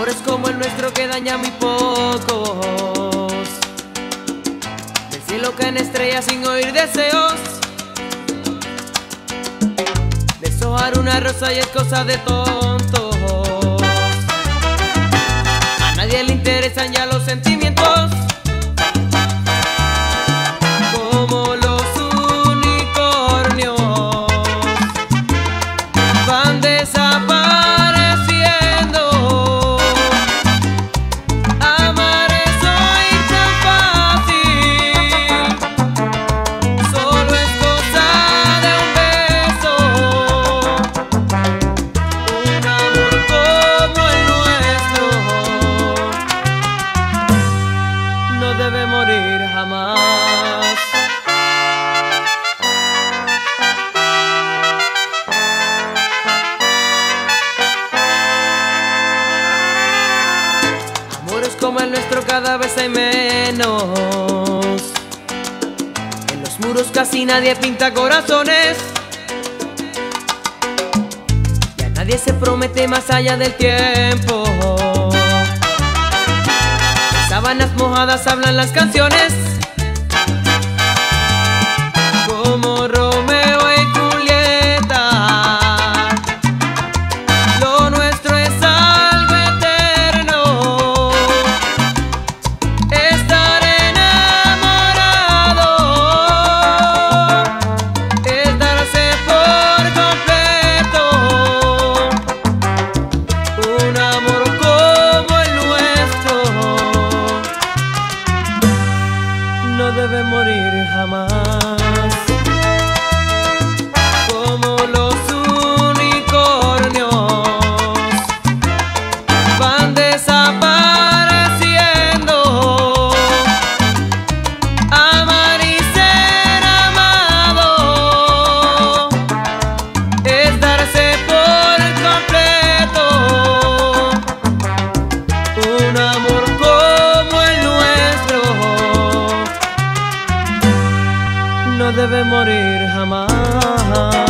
Amores como el nuestro que daña muy pocos. Del cielo caen estrellas sin oír deseos. Deshojar una rosa y es cosa de tontos. A nadie le interesan ya los sentimientos. No debe morir jamás. Amores como el nuestro cada vez hay menos. En los muros casi nadie pinta corazones. Ya nadie se promete más allá del tiempo. Hablan las canciones. Debe morir jamás.